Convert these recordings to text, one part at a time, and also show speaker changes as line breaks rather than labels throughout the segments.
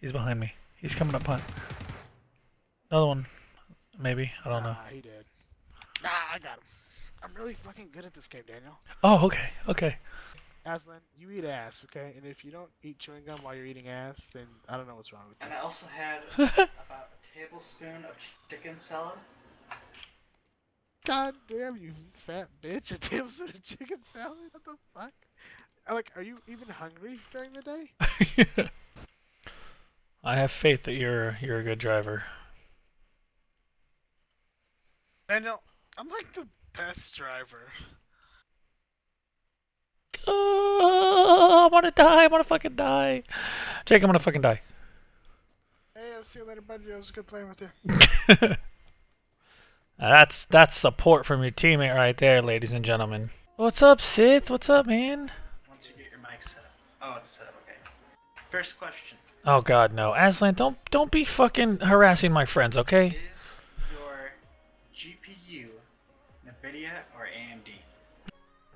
He's behind me. He's coming up punt. Another one. Maybe. I don't know.
Ah, he did. Nah, I got him. I'm really fucking good at this game, Daniel.
Oh, okay. Okay.
Aslan, you eat ass, okay? And if you don't eat chewing gum while you're eating ass, then I don't know what's wrong with you.
And I also had about a tablespoon of chicken salad.
God damn you, fat bitch! A tablespoon of chicken salad? What the fuck? Like, are you even hungry during the day?
I have faith that you're you're a good driver.
Daniel, I'm like the best driver.
Oh, I want to die. I want to fucking die. Jake, I'm gonna fucking die.
Hey, I'll see you later, buddy. It was good playing with you.
that's that's support from your teammate right there, ladies and gentlemen. What's up, Sith? What's up, man?
Once you get your mic set up. Oh, it's set up. Okay. First question:
Oh God, no, Aslan, don't don't be fucking harassing my friends, okay?
Is your GPU NVIDIA or AMD?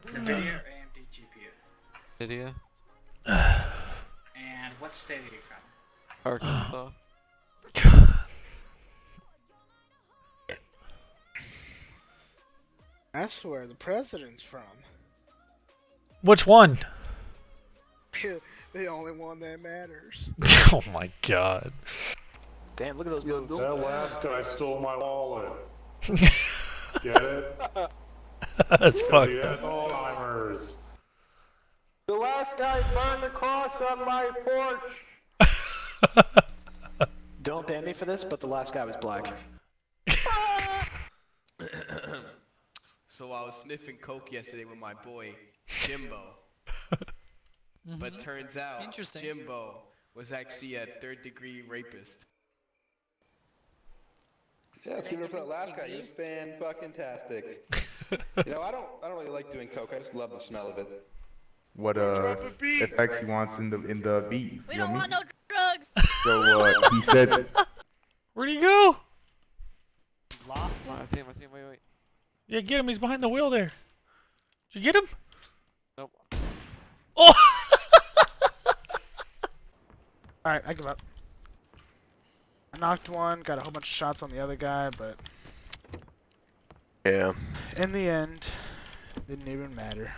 NVIDIA or AMD GPU?
Lydia,
And what state are you from?
Arkansas.
God.
That's where the president's from.
Which one?
the only one that matters.
oh my God.
Damn, look at those moves.
That last guy stole my wallet. Get it?
That's
Because
fucked
he
up.
has Alzheimer's.
The last guy burned the cross on my porch.
Don't ban me for this, but the last guy was black.
So I was sniffing coke yesterday with my boy Jimbo. But turns out
Interesting.
Jimbo was actually a third degree rapist.
Yeah, let's give it up for that last guy. He was fan fucking tastic. you know, I don't, I don't really like doing coke. I just love the smell of it.
what uh effects he wants in the in the beat.
We don't want
I
no drugs.
So uh, he said
Where'd he go?
Lost
Come on, I see him, I see him, wait, wait.
Yeah, get him. He's behind the wheel there. Did you get him?
Nope.
Oh!
Alright, I give up. I knocked one, got a whole bunch of shots on the other guy, but
Yeah.
in the end, didn't even matter.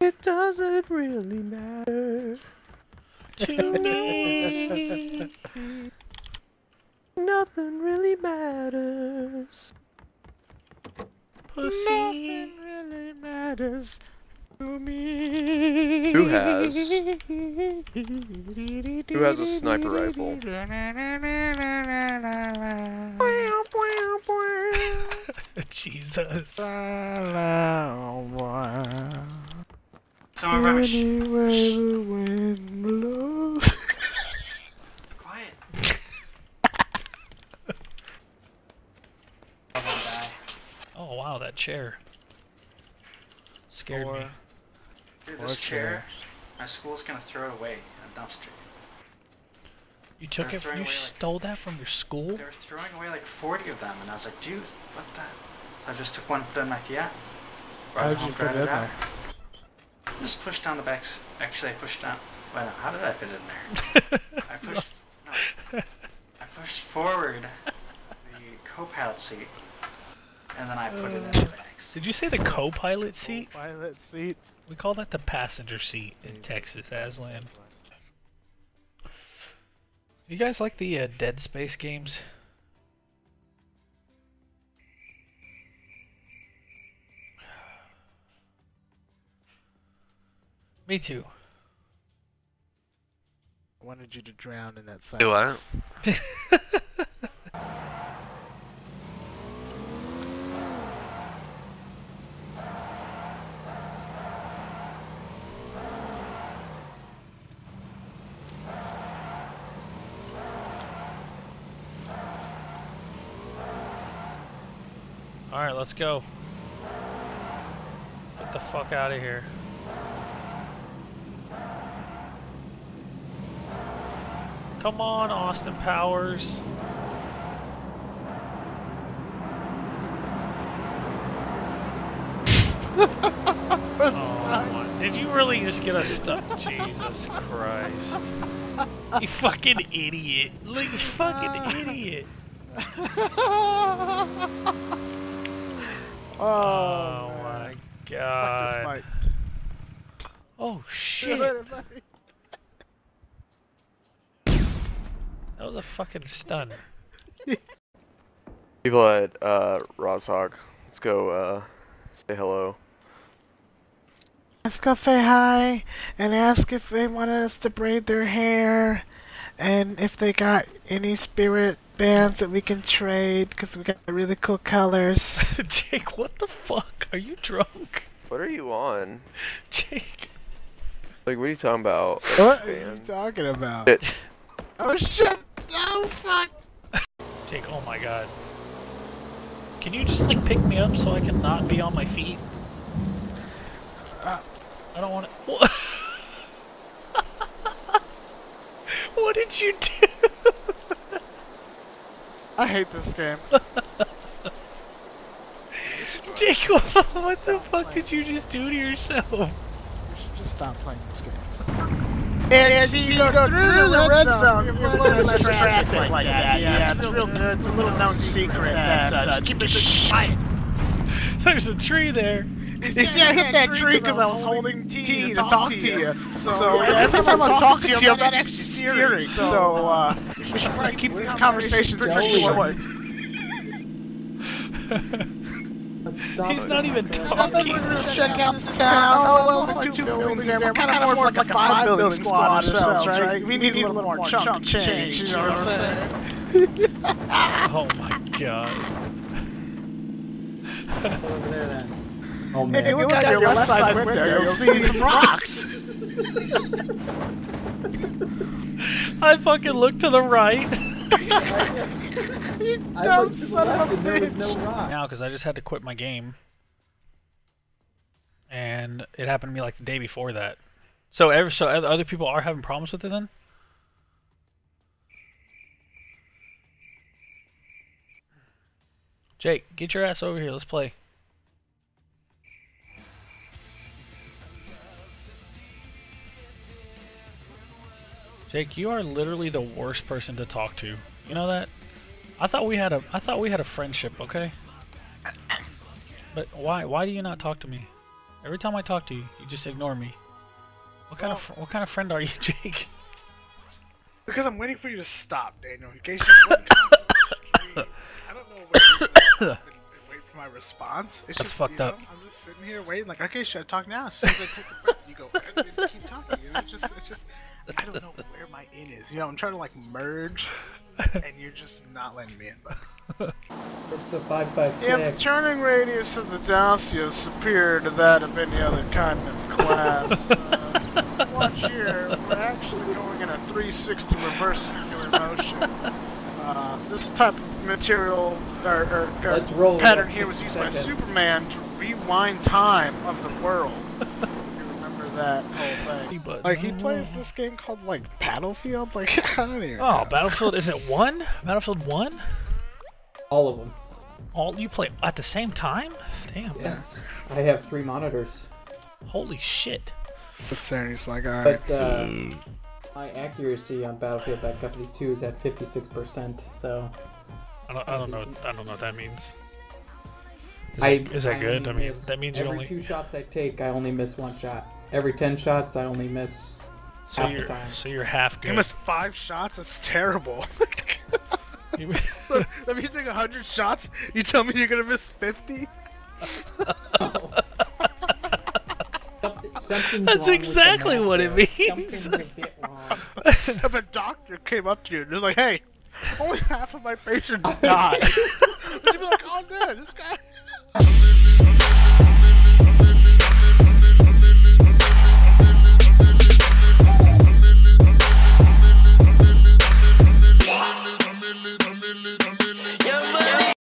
It doesn't really matter
to me.
Nothing really matters.
Pussy.
Nothing really matters to me.
Who has- who has a sniper rifle?
Jesus.
Summer rubbish.
Anywhere the wind blows.
Quiet. I won't die.
Oh wow, that chair scared me.
Dude, this chair, my school's gonna throw it away in a dumpster.
You took it.
throwing
You
like-
stole that from your school?
They were throwing away like 40 of them, and I was like, dude, what the? So I just took one, put it in my Fiat. brought
How'd
home,
you put it in
out. Just pushed down the backs. Actually, I pushed down. Wait, no, how did I fit it in there? I pushed. No. I pushed forward the co-pilot seat, and then I put it in the.
Did you say the co-pilot seat?
Pilot seat.
We call that the passenger seat in Texas, Aslan. You guys like the uh, Dead Space games? Me too.
I wanted you to drown in that silence.
Do I?
Alright, let's go. Get the fuck out of here. Come on, Austin Powers. oh. Did you really just get us stuck? Jesus Christ. You fucking idiot. Look, you fucking idiot.
oh,
Oh
man.
my
Fuck
god.
this mic.
Oh shit.
That
That was a fucking stun.
People at uh, Rozhok, let's go uh, say hello.
Let's go say hi and ask if they wanted us to braid their hair and if they got any spirit bands that we can trade because we got really cool colors.
Jake, what the fuck? Are you drunk?
What are you on?
Jake.
Like, what are you talking about?
what are you talking about?
Shit.
Oh shit! Oh fuck!
Jake, oh my god. Can you just like pick me up so I can not be on my feet?
Uh.
I don't want to. What? what did you do?
I hate this game.
Jake, what the fuck did you just do to yourself?
We should just stop playing this game. And you go through the red zone, you're a little less traffic like that. Yeah, it's real good. It's a little known secret that uh, just keep it quiet.
There's a tree there.
You see, I hit that tree because I was holding T to talk to you. So every time I'm talking to you, I'm not actually steering. So uh, we should try to keep these conversations pretty short.
He's not even
I'm
talking.
gonna check out the town. Oh, well, it's like two buildings there. We're kind of more like a five building squad ourselves, right? We need a little more chunk change. You know what I'm saying?
Oh my god.
Over there then. Oh
If you look out your left side window, you'll see some rocks.
I fucking looked to the right.
you dumb
looked
son of a
and there was
bitch.
no rock.
now because I just had to quit my game. And it happened to me like the day before that. So ever so other people are having problems with it then? Jake, get your ass over here. Let's play. Jake, you are literally the worst person to talk to. You know that? I thought we had a I thought we had a friendship, okay? But why why do you not talk to me? Every time I talk to you, you just ignore me. What kind of what kind of friend are you, Jake?
Because I'm waiting for you to stop, Daniel. In case you just went constant stream. I don't know where you're and, wait for my response. It's
That's
just,
fucked
you know,
up.
I'm just sitting here waiting, like, okay, should I talk now? As soon as I take a breath, you go, and keep talking. You know, it's just, it's just, I don't know in is. You know, I'm trying to like merge, and you're just not letting me in. But
It's a five five
if the turning radius of the Dacia is superior to that of any other continent's class, uh, watch here, we're actually going in a 360 reverse circular motion. Uh, this type of material or, or, or pattern here was
60
used by. Superman to rewind time of the world. You remember that whole thing?
But
Like he plays this game called like Battlefield. Like I don't even.
Oh,
know.
Battlefield is it one? Battlefield one?
All of them.
All you play at the same time? Damn.
Yes. I have three monitors.
Holy shit.
But Sarah's like, alright.
But uh, my accuracy on Battlefield Bad Company 2 is at 56%, so
I don't, I don't know. I don't know what that means. Is
I
that, is that
I
good? I mean, that means you only.
every
only.
two shots I take, I only miss one shot. Every 10 shots, I only miss
So
half the
you're
time.
so you're half good.
You
good.
missed five shots. That's terrible.
You-
Look, let me take hundred shots. You tell me you're gonna miss fifty?
Something-
That's
wrong with the
exactly what it means.
Something's a bit wrong.
if a doctor came up to you and was like, "Hey, only half of my patients died," You'd be like, "Oh, good, this guy"?